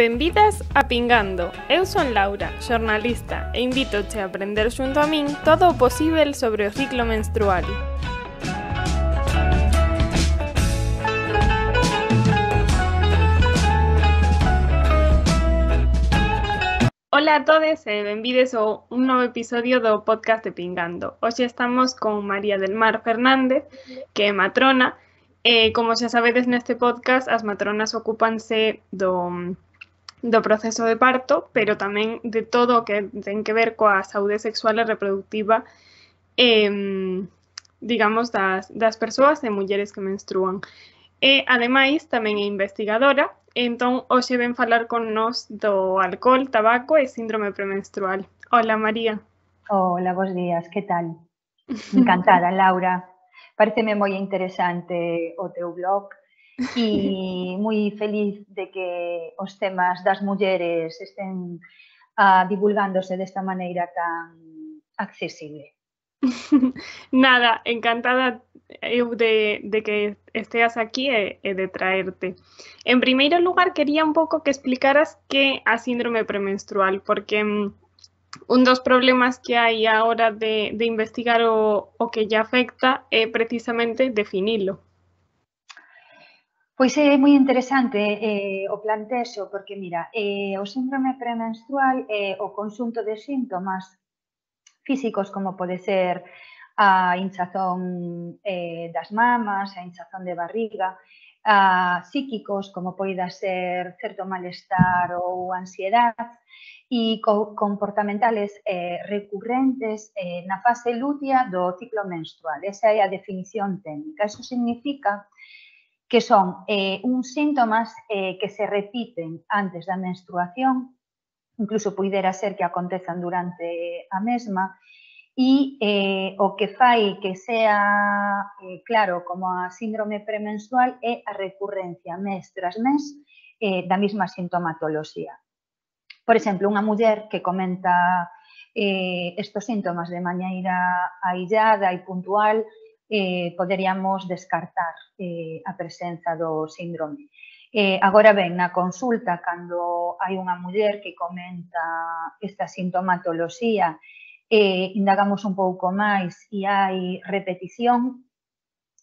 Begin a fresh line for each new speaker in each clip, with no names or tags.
Benvidas a Pingando. Eu son Laura, xornalista, e invítoche a aprender xunto a min todo o posible sobre o ciclo menstrual. Ola a todos e benvides a un novo episodio do podcast de Pingando. Hoxe estamos con María del Mar Fernández, que é matrona, e como xa sabedes neste podcast, as matronas ocupanse do do proceso de parto, pero tamén de todo o que ten que ver coa saúde sexual e reproductiva eh, digamos, das, das persoas e mulleres que menstruan. E, ademais, tamén é investigadora, entón, hoxe ven falar con nos do alcohol, tabaco e síndrome premenstrual. Hola, María.
Hola, bons días, que tal? Encantada, Laura. Pareceme moi interesante o teu blog e moi feliz de que os temas das mulleres estén a, divulgándose desta maneira tan accesible.
Nada, encantada eu de, de que esteas aquí e, e de traerte. En primeiro lugar, quería un pouco que explicaras que a síndrome premenstrual, porque mm, un dos problemas que hai a hora de, de investigar o, o que lle afecta é precisamente definilo.
Pois é moi interesante eh, eh, o plantexo, porque, mira, eh, o síndrome premenstrual é eh, o conxunto de síntomas físicos como pode ser a hinchazón eh, das mamas, a hinchazón de barriga, a psíquicos como poida ser certo malestar ou ansiedade, e co comportamentales eh, recurrentes eh, na fase lútea do ciclo menstrual. Esa é a definición técnica. Eso significa que que son eh, uns síntomas eh, que se repiten antes da menstruación, incluso puidera ser que acontezan durante a mesma, e eh, o que fai que sea eh, claro como a síndrome premenstrual é a recurrencia mes tras mes eh, da mesma sintomatoloxía. Por exemplo, unha muller que comenta eh, estos síntomas de maneira aillada e puntual eh, poderíamos descartar eh, a presenza do síndrome. Eh, agora ben, na consulta, cando hai unha muller que comenta esta sintomatoloxía, eh, indagamos un pouco máis e hai repetición,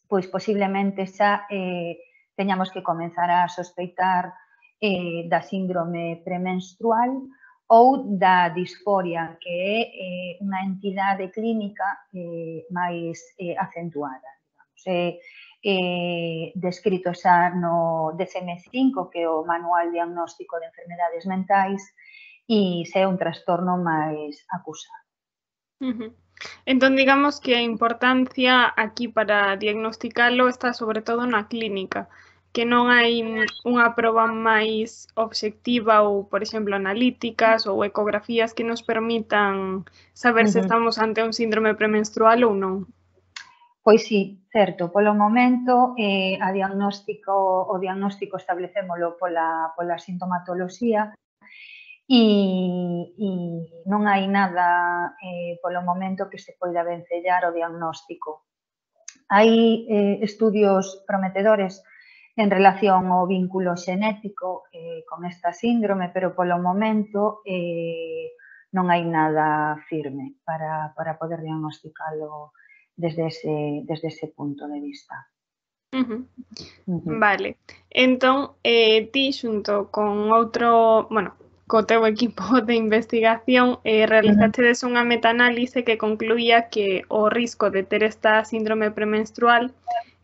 pois posiblemente xa eh, teñamos que comenzar a sospeitar eh, da síndrome premenstrual ou da disforia, que é eh, unha entidade clínica eh, máis eh, acentuada. Digamos. Eh, eh, descrito xa no DSM-5, que é o Manual Diagnóstico de Enfermedades Mentais, e se é un trastorno máis acusado.
Uh -huh. Entón, digamos que a importancia aquí para diagnosticarlo está sobre todo na clínica que non hai unha proba máis obxectiva ou, por exemplo, analíticas ou ecografías que nos permitan saber uh -huh. se estamos ante un síndrome premenstrual ou non?
Pois sí, certo, polo momento eh, a diagnóstico, o diagnóstico establecémolo pola, pola sintomatoloxía e, e non hai nada eh, polo momento que se poida vencellar o diagnóstico. Hai eh, estudios prometedores en relación ao vínculo xenético eh, con esta síndrome, pero polo momento eh, non hai nada firme para, para poder diagnosticalo desde ese, desde ese punto de vista.
Uh -huh. Uh -huh. Vale, entón eh, ti xunto con outro, bueno, co teu equipo de investigación eh, realizastedes uh -huh. unha metanálise que concluía que o risco de ter esta síndrome premenstrual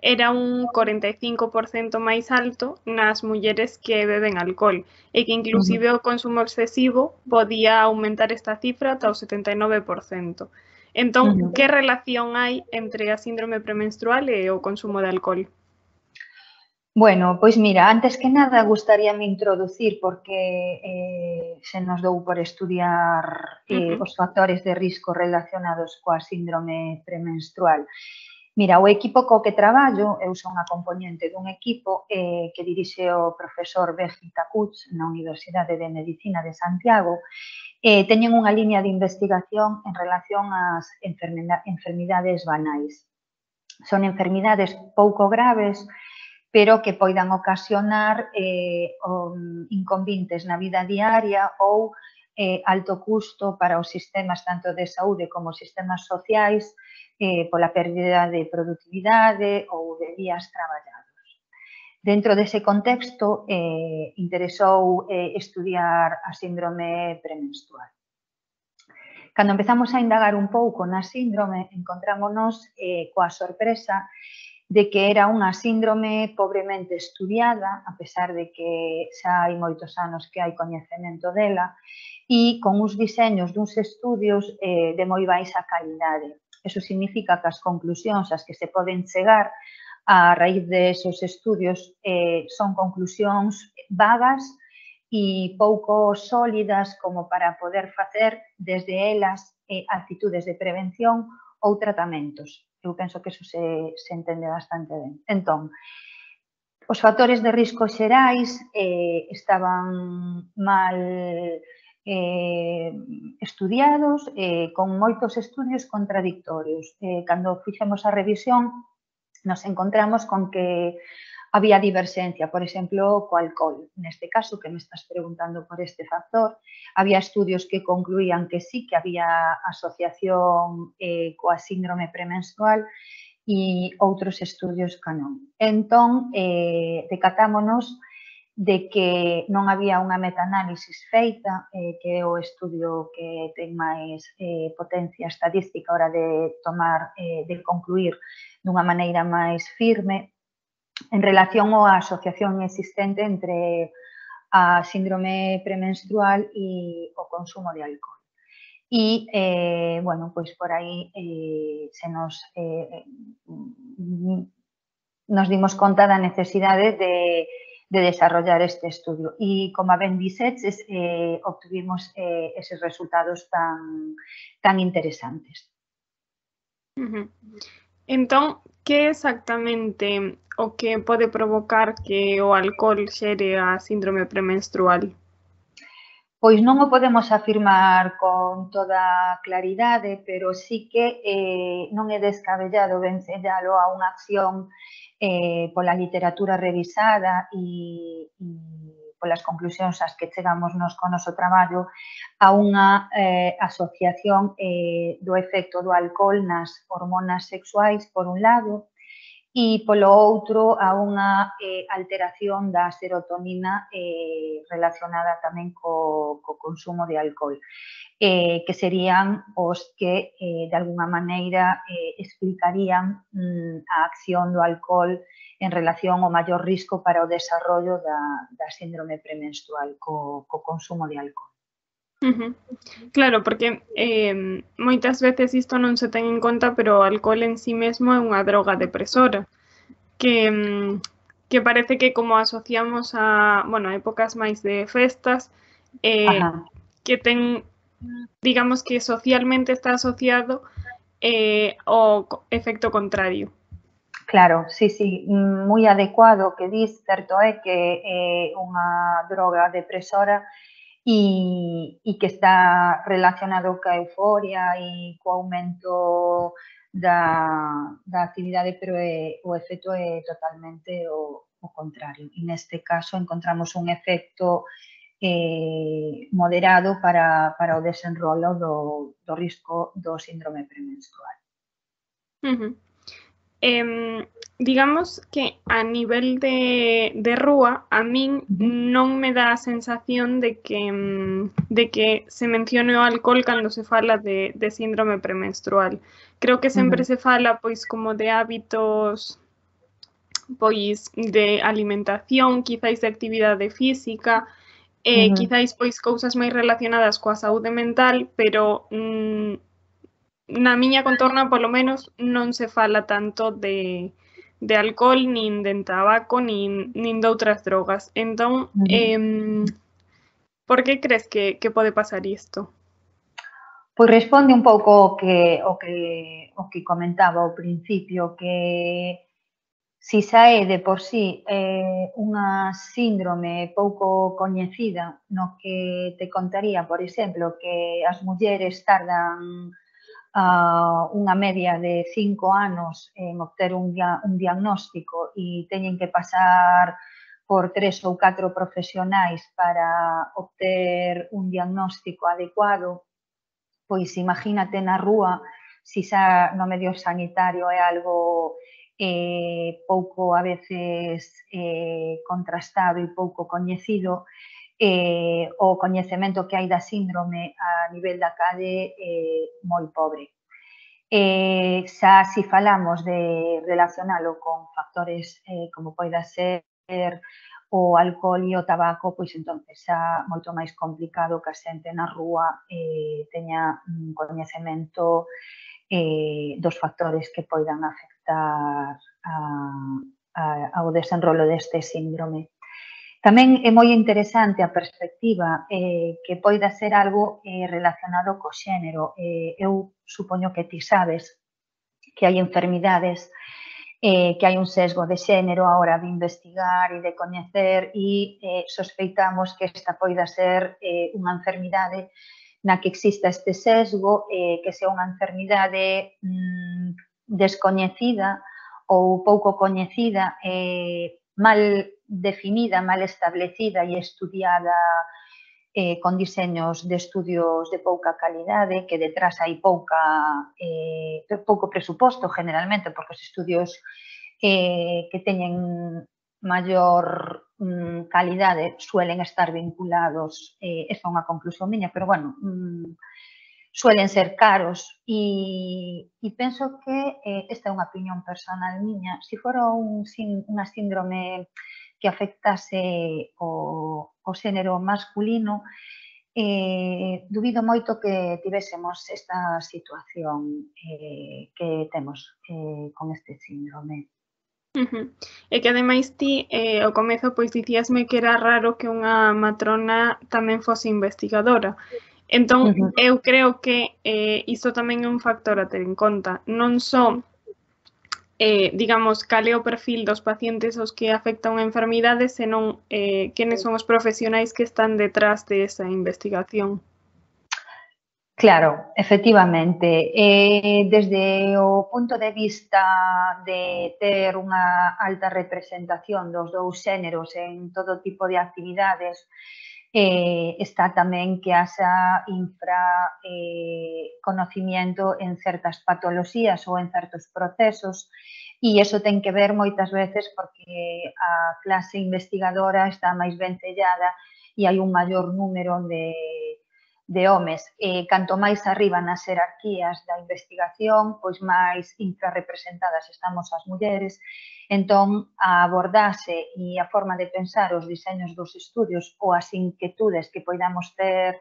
era un 45% máis alto nas mulleres que beben alcohol e que inclusive o consumo excesivo podía aumentar esta cifra ata o 79%. Entón, uh -huh. que relación hai entre a síndrome premenstrual e o consumo de alcohol?
Bueno, pois mira, antes que nada gustaríame introducir porque eh, se nos dou por estudiar eh, uh -huh. os factores de risco relacionados coa síndrome premenstrual. Eh, Mira, o equipo co que traballo, eu son a componente dun equipo eh, que dirixe o profesor Beji Takuts na Universidade de Medicina de Santiago, eh, teñen unha liña de investigación en relación ás enfermidades banais. Son enfermidades pouco graves, pero que poidan ocasionar eh, inconvintes na vida diaria ou eh, alto custo para os sistemas tanto de saúde como os sistemas sociais eh, pola pérdida de productividade ou de días traballados. Dentro dese contexto, eh, interesou eh, estudiar a síndrome premenstrual. Cando empezamos a indagar un pouco na síndrome, encontrámonos eh, coa sorpresa de que era unha síndrome pobremente estudiada, a pesar de que xa hai moitos anos que hai coñecemento dela, e con uns diseños duns estudios eh, de moi baixa calidade. Eso significa que as conclusións as que se poden chegar a raíz de esos estudios eh, son conclusións vagas e pouco sólidas como para poder facer desde elas eh, actitudes de prevención ou tratamentos eu penso que eso se, se entende bastante ben. Entón, os factores de risco xerais eh, estaban mal eh, estudiados eh, con moitos estudios contradictorios. Eh, cando fixemos a revisión, nos encontramos con que había diversencia, por exemplo, co alcohol. Neste caso que me estás preguntando por este factor, había estudios que concluían que sí que había asociación eh, coa síndrome premenstrual e outros estudios que non. Entón, eh, decatámonos de que non había unha metaanálisis feita, eh, que é o estudio que ten máis eh, potencia estadística a hora de tomar, eh, de concluir dunha maneira máis firme, en relación á asociación existente entre síndrome premenstrual o consumo de alcohol. E, eh, bueno, pois por aí eh, eh, nos dimos conta da necesidade de, de desarrollar este estudio. E, como ben eh, obtuvimos eses resultados tan, tan interesantes.
Uh -huh. Entón, que exactamente o que pode provocar que o alcohol xere a síndrome premenstrual?
Pois non o podemos afirmar con toda claridade, pero sí que eh, non é descabellado vencellalo a unha acción eh, pola literatura revisada e, e polas conclusións ás que chegamos nos con noso traballo a unha eh, asociación eh, do efecto do alcohol nas hormonas sexuais, por un lado, e polo outro a unha eh, alteración da serotonina eh, relacionada tamén co, co consumo de alcohol, eh, que serían os que eh, de alguna maneira eh, explicarían mm, a acción do alcohol en relación ao maior risco para o desarrollo da, da síndrome premenstrual co, co consumo de alcohol.
Uh -huh. Claro, porque eh, moitas veces isto non se ten en conta, pero o alcohol en sí mesmo é unha droga depresora que, mm, que parece que como asociamos a, bueno, a épocas máis de festas eh, Ajá. que ten, digamos que socialmente está asociado eh, o efecto contrario,
Claro, sí, sí, moi adecuado que dis, certo é eh, que eh, é unha droga depresora e, e que está relacionado ca euforia e co aumento da, da actividade, pero é, o efecto é totalmente o, o contrario. E neste caso encontramos un efecto eh, moderado para, para o desenrolo do, do risco do síndrome premenstrual.
Uh -huh eh, digamos que a nivel de, de Rúa, a min non me dá a sensación de que, de que se mencione o alcohol cando se fala de, de síndrome premenstrual. Creo que sempre uh -huh. se fala pois como de hábitos pois de alimentación, quizáis de actividade física, eh, uh -huh. quizáis pois cousas máis relacionadas coa saúde mental, pero mm, na miña contorna, polo menos, non se fala tanto de, de alcohol, nin de tabaco, nin, nin de outras drogas. Entón, uh -huh. eh, por que crees que, que pode pasar isto?
Pois responde un pouco o que, o que, o que comentaba ao principio, que si xa é de por sí eh, unha síndrome pouco coñecida no que te contaría, por exemplo, que as mulleres tardan uh, unha media de cinco anos en obter un, dia, un diagnóstico e teñen que pasar por tres ou catro profesionais para obter un diagnóstico adecuado, pois imagínate na rúa si xa no medio sanitario é algo eh, pouco a veces eh, contrastado e pouco coñecido, eh, o coñecemento que hai da síndrome a nivel da CADE eh, moi pobre. Eh, xa se si falamos de relacionalo con factores eh, como poida ser o alcohol e o tabaco, pois entonces xa moito máis complicado que a xente na rúa eh, teña un coñecemento eh, dos factores que poidan afectar a, a, ao desenrolo deste síndrome. Tamén é moi interesante a perspectiva eh, que poida ser algo eh, relacionado co xénero. Eh, eu supoño que ti sabes que hai enfermidades eh, que hai un sesgo de xénero a hora de investigar e de coñecer e eh, sospeitamos que esta poida ser eh, unha enfermidade na que exista este sesgo, eh, que sea unha enfermidade mm, descoñecida ou pouco coñecida, eh, mal definida, mal establecida e estudiada eh, con diseños de estudios de pouca calidade, que detrás hai pouca, eh, pouco presuposto generalmente, porque os estudios eh, que teñen maior mm, calidade suelen estar vinculados, eh, esa é unha conclusión miña, pero bueno, mm, suelen ser caros. E, e penso que eh, esta é unha opinión personal miña, se si fora un, sin, unha síndrome que afectase o, o xénero masculino, eh, dubido moito que tivésemos esta situación eh, que temos eh, con este síndrome.
Uh -huh. E que ademais ti eh, ao comezo pois dicíasme que era raro que unha matrona tamén fose investigadora. Entón, uh -huh. eu creo que eh, iso tamén é un factor a ter en conta. Non só so eh, digamos, cal é o perfil dos pacientes aos que afecta unha enfermidade, senón eh, quenes son os profesionais que están detrás de esa investigación.
Claro, efectivamente. Eh, desde o punto de vista de ter unha alta representación dos dous xéneros en todo tipo de actividades, eh, está tamén que haxa infra eh, conocimiento en certas patoloxías ou en certos procesos e iso ten que ver moitas veces porque a clase investigadora está máis vencellada e hai un maior número de de homes. E canto máis arriba nas jerarquías da investigación, pois máis infrarrepresentadas estamos as mulleres. Entón, a abordaxe e a forma de pensar os diseños dos estudios ou as inquietudes que poidamos ter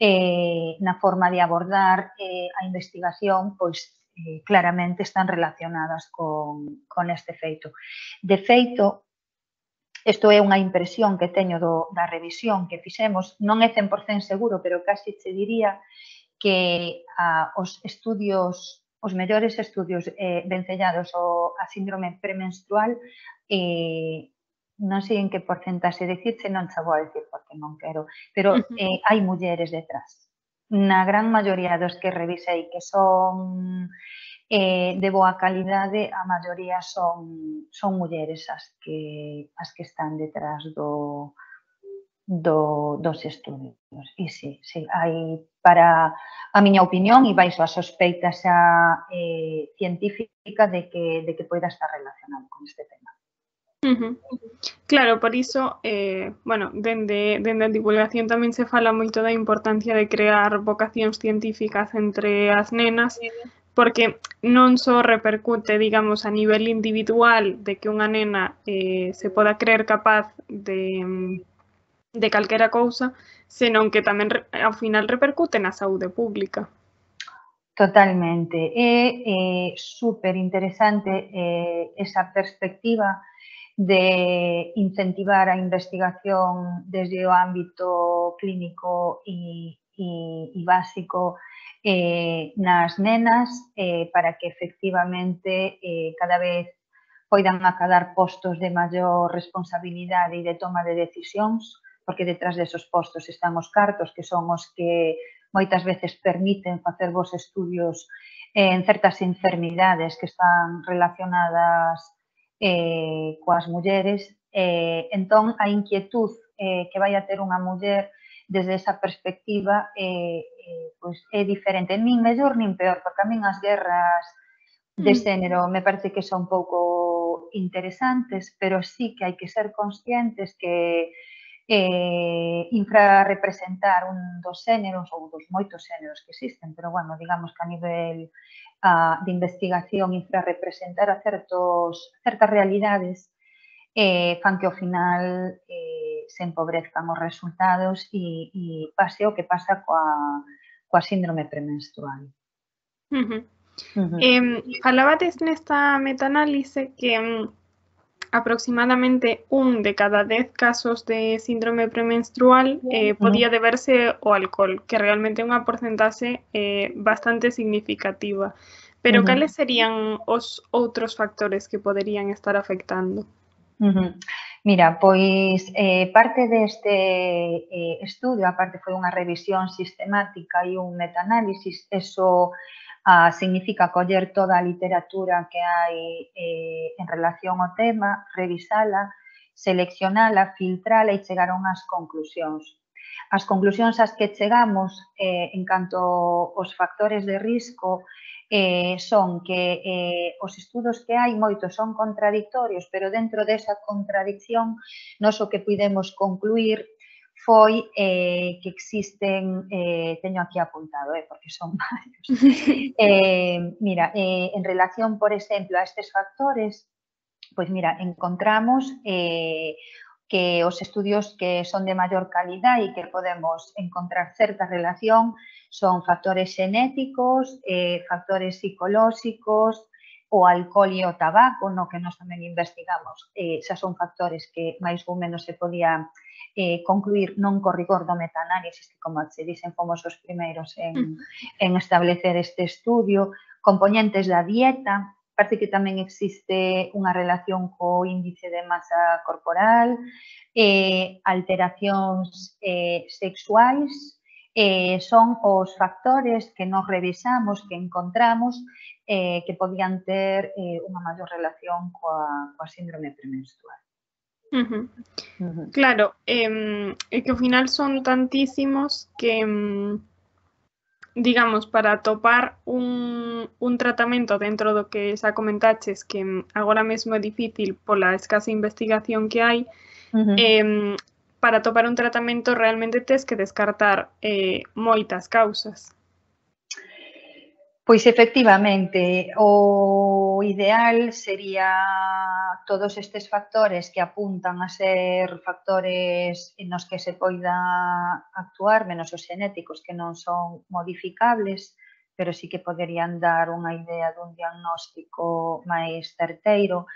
eh, na forma de abordar eh, a investigación, pois eh, claramente están relacionadas con, con este feito. De feito, Isto é unha impresión que teño do, da revisión que fixemos. Non é 100% seguro, pero casi se diría que a, os estudios os mellores estudios eh, vencellados ao, a síndrome premenstrual eh, non sei en que porcentaxe dicirse, non xa vou a decir porque non quero, pero eh, hai mulleres detrás. Na gran maioría dos que revisei que son eh, de boa calidade a maioría son, son mulleres as que, as que están detrás do, do, dos estudios. E sí, sí, hai para a miña opinión e baixo a sospeita xa eh, científica de que, de que poida estar relacionado con este tema.
Uh -huh. Claro, por iso, eh, bueno, dende, dende a divulgación tamén se fala moito da importancia de crear vocacións científicas entre as nenas, porque non só repercute, digamos, a nivel individual de que unha nena eh, se poda creer capaz de, de calquera cousa, senón que tamén ao final repercute na saúde pública.
Totalmente. É, é super interesante eh, esa perspectiva de incentivar a investigación desde o ámbito clínico e, e, e básico eh, nas nenas eh, para que efectivamente eh, cada vez poidan acadar postos de maior responsabilidade e de toma de decisións, porque detrás desos postos están os cartos, que son os que moitas veces permiten facer vos estudios en certas enfermidades que están relacionadas eh, coas mulleres. Eh, entón, a inquietud eh, que vai a ter unha muller desde esa perspectiva eh, eh, pois é diferente. Nin mellor nin peor, porque a min as guerras de hmm. xénero me parece que son pouco interesantes, pero sí que hai que ser conscientes que eh, infrarrepresentar un dos xéneros ou dos moitos xéneros que existen, pero bueno, digamos que a nivel a, de investigación infrarrepresentar a certos, certas realidades eh, fan que ao final eh, se empobrezcan os resultados e, e pase o que pasa coa, coa síndrome premenstrual.
Uh -huh. Uh -huh. Eh, falabades nesta metaanálise que um, aproximadamente un de cada dez casos de síndrome premenstrual eh, podía deberse ao alcohol, que realmente é unha porcentaxe eh, bastante significativa. Pero uh -huh. cales serían os outros factores que poderían estar afectando?
Uh -huh. Mira, pois eh, parte deste eh, estudio, aparte foi unha revisión sistemática e un metaanálisis, eso ah, significa coller toda a literatura que hai eh, en relación ao tema, revisala, seleccionala, filtrala e chegar a unhas conclusións. As conclusións ás que chegamos eh, en canto aos factores de risco eh, son que eh, os estudos que hai moitos son contradictorios, pero dentro desa contradicción nos o que pudemos concluir foi eh, que existen, eh, teño aquí apuntado, eh, porque son varios. eh, mira, eh, en relación, por exemplo, a estes factores, pois pues mira, encontramos eh, que os estudios que son de maior calidad e que podemos encontrar certa relación son factores xenéticos, eh, factores psicolóxicos, o alcohol e o tabaco, no que nós tamén investigamos. Eh, xa son factores que máis ou menos se podía eh, concluir non co rigor do metaanálisis, que como se dicen fomos os primeiros en, en establecer este estudio, componentes da dieta, parece que tamén existe unha relación co índice de masa corporal, eh, alteracións eh, sexuais, eh, son os factores que nos revisamos, que encontramos, eh, que podían ter eh, unha maior relación coa, coa síndrome premenstrual.
Uh -huh. Uh -huh. Claro, eh, é que ao final son tantísimos que digamos, para topar un, un tratamento dentro do que xa comentaches que agora mesmo é difícil pola escasa investigación que hai, uh -huh. eh, para topar un tratamento realmente tes que descartar eh, moitas causas.
Pois efectivamente, o ideal sería todos estes factores que apuntan a ser factores nos que se poida actuar, menos os genéticos que non son modificables, pero sí que poderían dar unha idea dun diagnóstico máis certeiro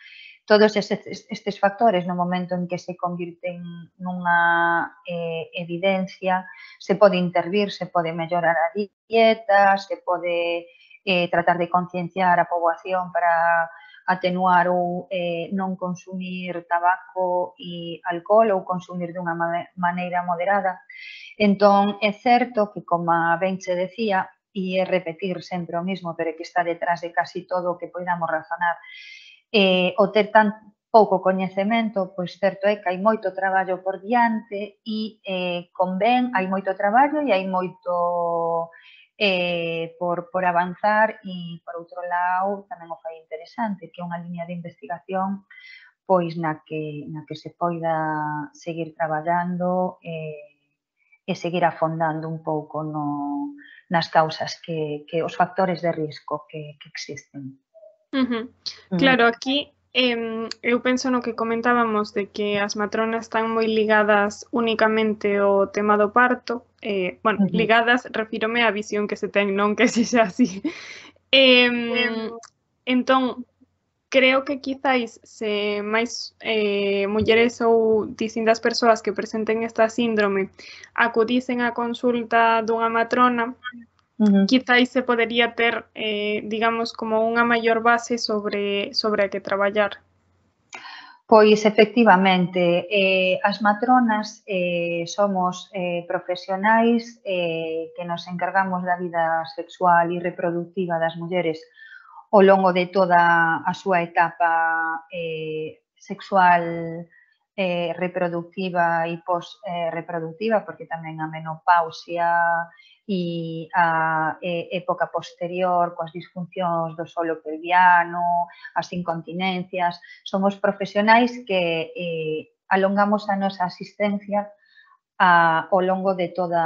todos estes, estes factores no momento en que se convirten nunha eh, evidencia, se pode intervir, se pode mellorar a dieta, se pode eh, tratar de concienciar a poboación para atenuar ou eh, non consumir tabaco e alcohol ou consumir dunha maneira moderada. Entón, é certo que, como ben se decía, e é repetir sempre o mismo, pero que está detrás de casi todo o que podamos razonar, eh, o ter tan pouco coñecemento, pois certo é que hai moito traballo por diante e eh, convén, hai moito traballo e hai moito eh, por, por avanzar e, por outro lado, tamén o fai interesante, que é unha liña de investigación pois na que, na que se poida seguir traballando eh, e seguir afondando un pouco no, nas causas que, que os factores de risco que, que existen.
Uh -huh. Claro, aquí eh, eu penso no que comentábamos de que as matronas están moi ligadas únicamente ao tema do parto, eh, bueno, uh -huh. ligadas, refírome á visión que se ten, non que se xa así. Eh, entón, creo que quizáis se máis eh, mulleres ou distintas persoas que presenten esta síndrome acudisen á consulta dunha matrona, Uh -huh. Aí se podería ter, eh, digamos, como unha maior base sobre, sobre a que traballar.
Pois, efectivamente, eh, as matronas eh, somos eh, profesionais eh, que nos encargamos da vida sexual e reproductiva das mulleres ao longo de toda a súa etapa eh, sexual eh, reproductiva e post-reproductiva, eh, porque tamén a menopausia, e, a, e época posterior coas disfuncións do solo pelviano, as incontinencias. Somos profesionais que eh, alongamos a nosa asistencia a, ao longo de toda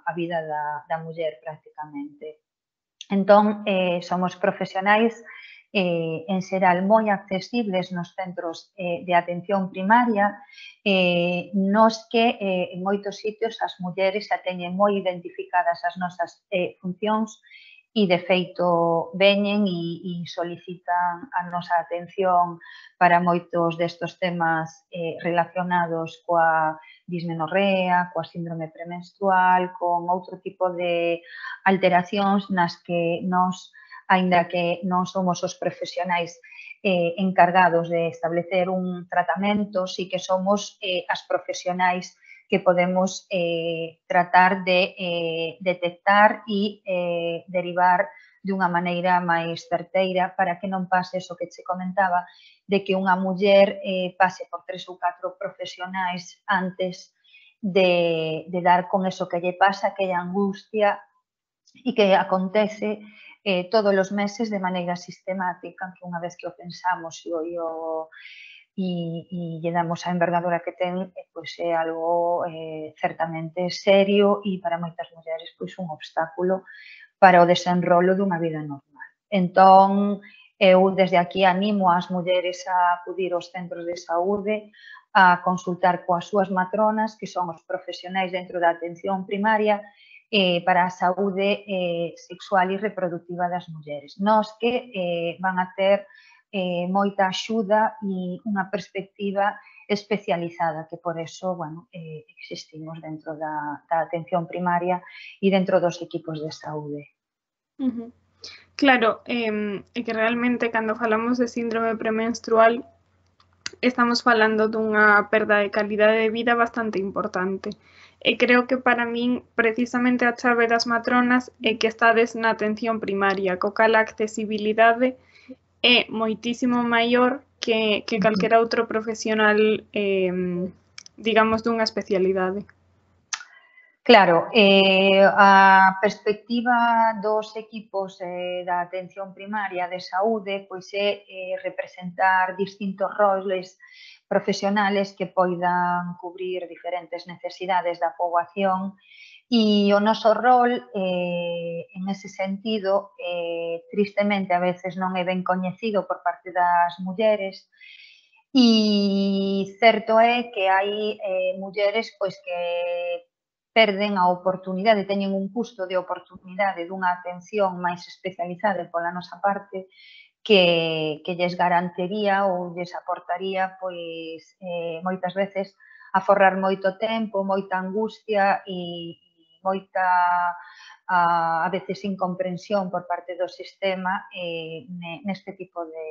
a vida da, da muller prácticamente. Entón, eh, somos profesionais eh, en xeral moi accesibles nos centros eh, de atención primaria, eh, nos que eh, en moitos sitios as mulleres xa teñen moi identificadas as nosas eh, funcións e de feito veñen e, e solicitan a nosa atención para moitos destos temas eh, relacionados coa dismenorrea, coa síndrome premenstrual, con outro tipo de alteracións nas que nos aínda que non somos os profesionais eh, encargados de establecer un tratamento, sí que somos eh, as profesionais que podemos eh, tratar de eh, detectar e eh, derivar dunha maneira máis certeira para que non pase eso que che comentaba de que unha muller eh, pase por tres ou catro profesionais antes de, de dar con eso que lle pasa, aquella angustia e que acontece eh, todos os meses de maneira sistemática, que unha vez que o pensamos e o, e o e, e lle damos a envergadura que ten, eh, pois é algo eh, certamente serio e para moitas mulleres pois un obstáculo para o desenrolo dunha vida normal. Entón, eu desde aquí animo as mulleres a acudir aos centros de saúde, a consultar coas súas matronas, que son os profesionais dentro da atención primaria, eh, para a saúde eh, sexual e reproductiva das mulleres. Nós que eh, van a ter eh, moita axuda e unha perspectiva especializada, que por eso bueno, eh, existimos dentro da, da atención primaria e dentro dos equipos de saúde.
Uh -huh. Claro, eh, e que realmente cando falamos de síndrome premenstrual estamos falando dunha perda de calidade de vida bastante importante. E creo que para min precisamente a chave das matronas é que estades na atención primaria, co cal a accesibilidade eh, é moitísimo maior que, que calquera outro profesional, eh, digamos, dunha especialidade.
Claro, eh, a perspectiva dos equipos eh, da atención primaria de saúde pois é eh, representar distintos roles profesionales que poidan cubrir diferentes necesidades da poboación. E o noso rol eh, en ese sentido eh, tristemente a veces non é ben coñecido por parte das mulleres. E certo é que hai eh, mulleres pois que perden a oportunidade, teñen un custo de oportunidade dunha atención máis especializada pola nosa parte que, que lles garantiría ou lles aportaría pois eh, moitas veces a forrar moito tempo, moita angustia e, moita a, a veces incomprensión por parte do sistema eh, neste tipo de,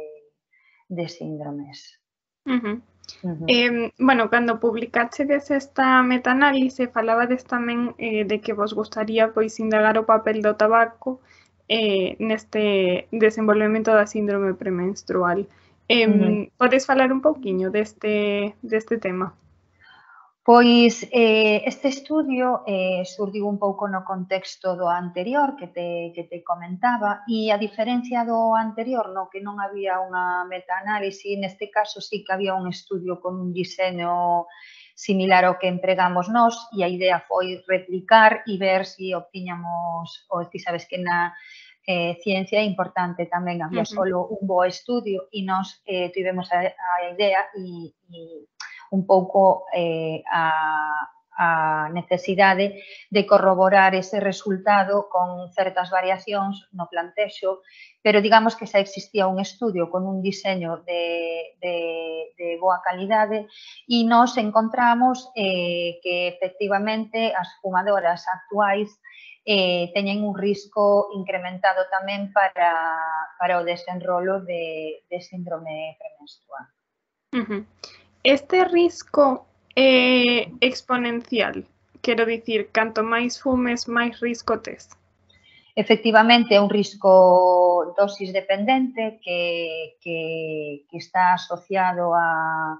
de síndromes.
Uh -huh. Uh -huh. Eh, bueno, cando publicaxedes esta metaanálise falabades tamén eh, de que vos gustaría pois indagar o papel do tabaco eh, neste desenvolvemento da síndrome premenstrual. Eh, uh -huh. Podes falar un pouquiño deste, deste tema?
Pois eh, este estudio eh, surdiu un pouco no contexto do anterior que te, que te comentaba e a diferencia do anterior no que non había unha metaanálise, neste caso sí que había un estudio con un diseño similar ao que empregamos nós e a idea foi replicar e ver se si obtiñamos, ou ti sabes que na eh, ciencia é importante tamén había uh -huh. solo un bo estudio e nós eh, tivemos a, a idea e, e un pouco eh, a, a necesidade de corroborar ese resultado con certas variacións no plantexo, pero digamos que xa existía un estudio con un diseño de, de, de boa calidade e nos encontramos eh, que efectivamente as fumadoras actuais eh, teñen un risco incrementado tamén para, para o desenrolo de, de síndrome premenstrual.
Uh -huh. Este risco é exponencial, quero dicir, canto máis fumes, máis risco tes.
Efectivamente, un risco dosis dependente que, que está asociado a,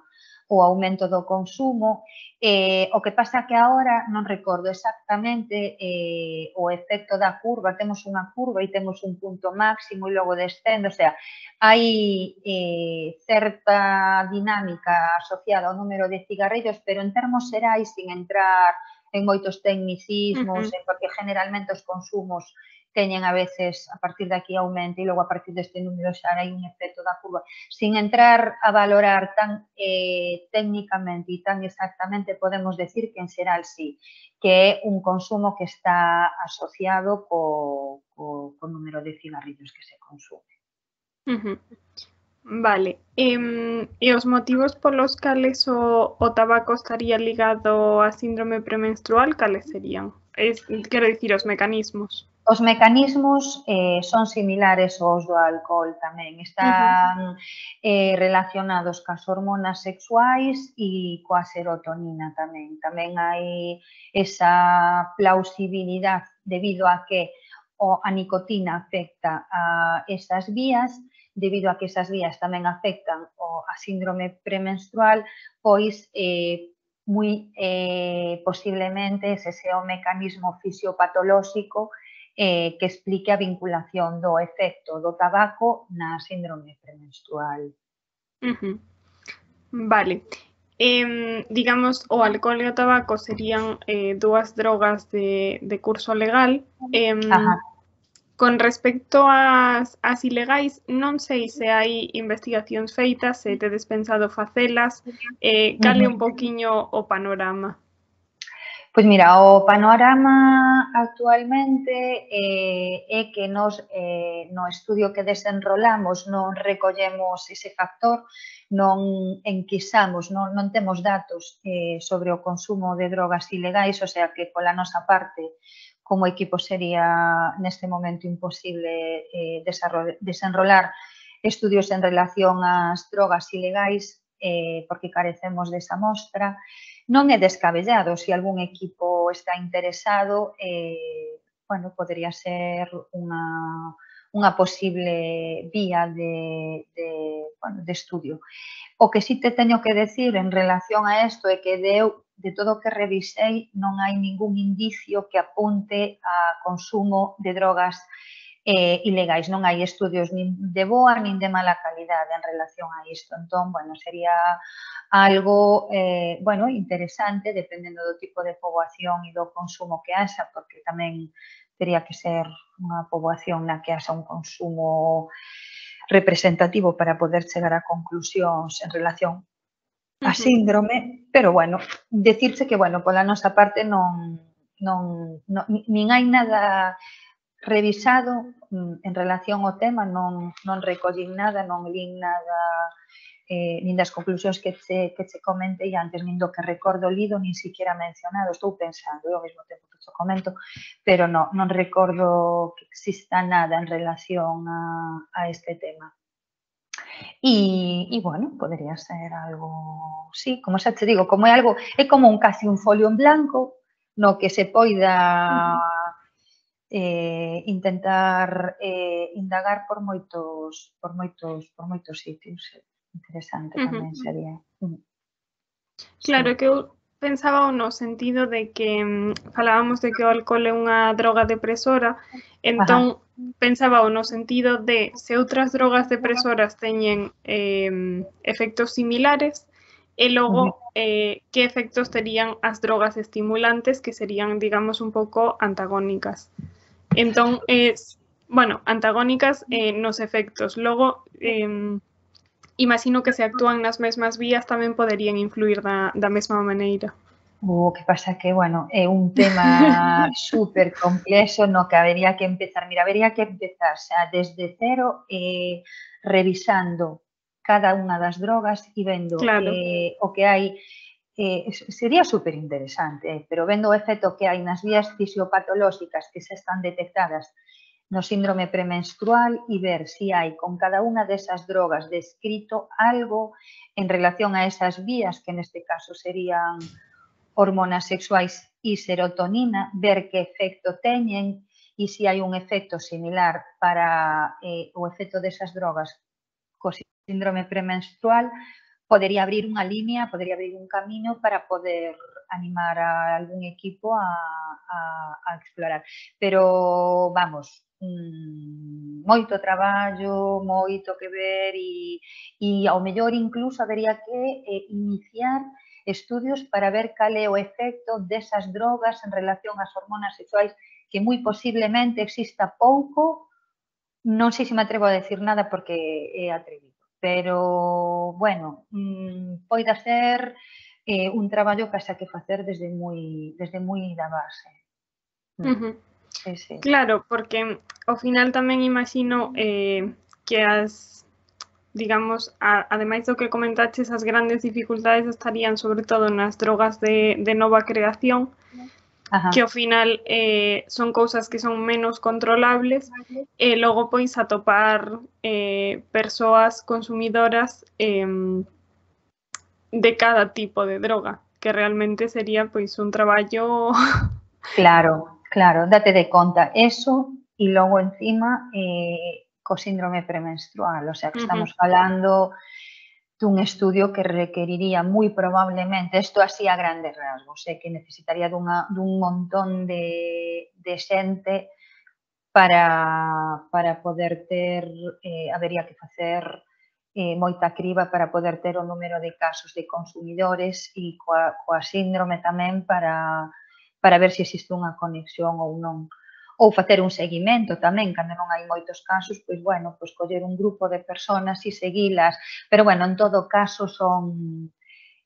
o aumento do consumo. Eh, o que pasa que agora non recordo exactamente eh, o efecto da curva, temos unha curva e temos un punto máximo e logo descende, o sea, hai eh, certa dinámica asociada ao número de cigarrillos, pero en termos xerais, sin entrar en moitos tecnicismos, uh -huh. porque generalmente os consumos teñen a veces a partir de aquí aumenta e logo a partir deste número xa hai un efecto da curva. Sin entrar a valorar tan eh, técnicamente e tan exactamente podemos decir que en xeral sí, que é un consumo que está asociado co, co, co número de cigarrillos que se consume.
Uh -huh. Vale, e, e os motivos polos cales o, o tabaco estaría ligado á síndrome premenstrual, cales serían? Es, quero dicir, os mecanismos.
Os mecanismos eh, son similares aos do alcohol tamén, están uh -huh. eh, relacionados cas hormonas sexuais e coa serotonina tamén. Tamén hai esa plausibilidade debido a que o, a nicotina afecta a esas vías, debido a que esas vías tamén afectan o, a síndrome premenstrual, pois eh, moi eh, posiblemente ese sea o mecanismo fisiopatolóxico eh, que explique a vinculación do efecto do tabaco na síndrome premenstrual.
Uh -huh. Vale. Eh, digamos, o alcohol e o tabaco serían eh, dúas drogas de, de curso legal. Eh, Ajá. Con respecto ás, ás ilegais, non sei se hai investigacións feitas, se tedes pensado facelas, eh, cale un poquinho o panorama.
Pois mira, o panorama actualmente eh, é que nos eh, no estudio que desenrolamos non recollemos ese factor, non enquisamos, non, non temos datos eh, sobre o consumo de drogas ilegais, o sea que pola nosa parte como equipo sería neste momento imposible eh, desenrolar estudios en relación ás drogas ilegais eh, porque carecemos desa mostra. Non é descabellado, se algún equipo está interesado, eh, bueno, podría ser unha, unha posible vía de, de, bueno, de estudio. O que sí te teño que decir en relación a isto é que deu de todo o que revisei non hai ningún indicio que apunte a consumo de drogas eh, ilegais. Non hai estudios nin de boa nin de mala calidade en relación a isto. Entón, bueno, sería algo eh, bueno interesante dependendo do tipo de poboación e do consumo que haxa, porque tamén teria que ser unha poboación na que haxa un consumo representativo para poder chegar a conclusións en relación a síndrome, pero bueno, decirse que bueno, pola nosa parte non non, non nin hai nada revisado mm, en relación ao tema, non, non recollín nada, non lín nada eh, nin das conclusións que che, que che comentei antes, nin do que recordo lido, nin siquiera mencionado, estou pensando ao mesmo tempo que che comento, pero non, non recordo que exista nada en relación a, a este tema. E, e bueno, podería ser algo, sí, como xa te digo, como é algo, é como un casi un folio en blanco no que se poida uh -huh eh, intentar eh, indagar por moitos por moitos por moitos sitios eh, interesante tamén uh -huh. sería mm.
claro sí. que eu pensaba no sentido de que mm, falábamos de que o alcohol é unha droga depresora entón Ajá. pensaba no sentido de se outras drogas depresoras teñen eh, efectos similares e logo uh -huh. eh, que efectos terían as drogas estimulantes que serían digamos un pouco antagónicas Entón, eh, bueno, antagónicas eh, nos efectos. Logo, eh, imagino que se actúan nas mesmas vías tamén poderían influir da, da mesma maneira.
O uh, que pasa que, bueno, é un tema super complexo no que habería que empezar. Mira, habería que empezar xa desde cero eh, revisando cada unha das drogas e vendo claro. eh, o que hai eh, sería super interesante, eh, pero vendo o efecto que hai nas vías fisiopatolóxicas que se están detectadas no síndrome premenstrual e ver se si hai con cada unha desas drogas descrito algo en relación a esas vías, que neste caso serían hormonas sexuais e serotonina, ver que efecto teñen e se hai un efecto similar para eh, o efecto desas drogas co síndrome premenstrual podería abrir unha línea, podería abrir un camiño para poder animar a algún equipo a, a, a explorar. Pero, vamos, mmm, moito traballo, moito que ver e, e ao mellor incluso habería que eh, iniciar estudios para ver cal é o efecto desas drogas en relación ás hormonas sexuais que moi posiblemente exista pouco, non sei se me atrevo a decir nada porque é atrevido pero, bueno, mmm, poida ser eh, un traballo que xa que facer desde moi, desde moi da base.
Uh -huh. sí, sí. Claro, porque ao final tamén imagino eh, que as digamos, a, ademais do que comentaches, as grandes dificultades estarían sobre todo nas drogas de, de nova creación, Ajá. que ao final eh, son cousas que son menos controlables e logo pois atopar eh, persoas consumidoras eh, de cada tipo de droga, que realmente sería pois un traballo
Claro, claro, date de conta eso e logo encima eh, co síndrome premenstrual, o sea, que estamos uh -huh. falando dun estudio que requeriría moi probablemente, isto así a grandes rasgos, eh, que necesitaría dunha, dun montón de, de xente para, para poder ter, eh, habería que facer eh, moita criba para poder ter o número de casos de consumidores e coa, coa síndrome tamén para, para ver se existe unha conexión ou non ou facer un seguimento tamén, cando non hai moitos casos, pois bueno, pois coller un grupo de personas e seguilas, pero bueno, en todo caso son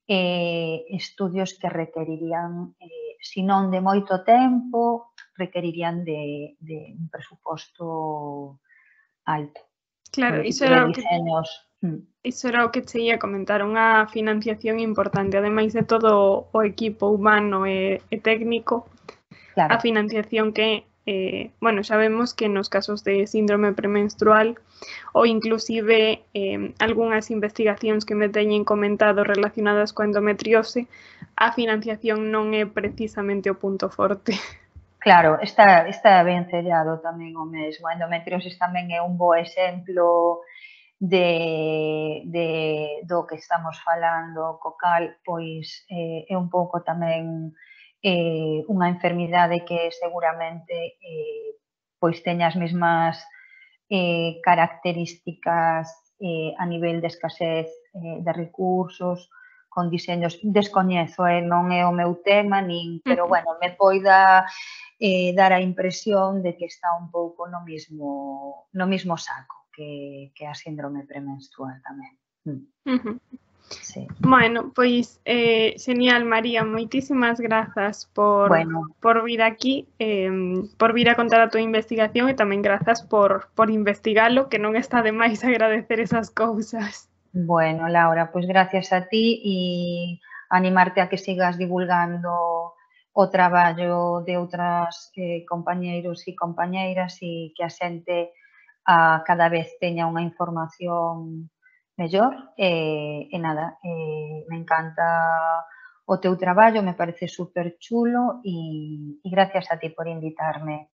eh, estudios que requerirían, eh, se non de moito tempo, requerirían de, de un presuposto alto.
Claro, iso era o que... Hmm. Iso era o que che ia comentar, unha financiación importante, ademais de todo o equipo humano e, e técnico, claro. a financiación que eh, bueno, sabemos que en los casos de síndrome premenstrual o inclusive eh, algunhas investigacións que me teñen comentado relacionadas coa endometriose, a financiación non é precisamente o punto forte.
Claro, está, está ben sellado tamén o mesmo. A endometriosis tamén é un bo exemplo de, de do que estamos falando, co cal, pois eh, é un pouco tamén eh, unha enfermidade que seguramente eh, pois teña as mesmas eh, características eh, a nivel de escasez eh, de recursos, con diseños descoñezo, eh, non é o meu tema, nin, pero bueno, me poida eh, dar a impresión de que está un pouco no mismo no mismo saco que, que a síndrome premenstrual tamén. Mm.
Uh -huh. Sí. Bueno, pois eh, genial María, moitísimas grazas por bueno. por vir aquí, eh, por vir a contar a túa investigación e tamén grazas por por investigalo, que non está de máis agradecer esas cousas.
Bueno, Laura, pois gracias a ti e animarte a que sigas divulgando o traballo de outras eh, compañeiros e compañeiras e que a xente a, cada vez teña unha información mellor e, e nada, e, me encanta o teu traballo, me parece super chulo e, e gracias a ti por invitarme.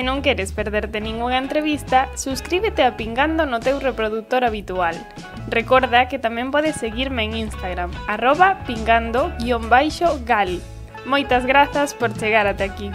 Se non queres perderte ningunha entrevista, suscríbete a Pingando no teu reproductor habitual. Recorda que tamén podes seguirme en Instagram, arroba pingando-gal. Moitas grazas por chegar ata aquí.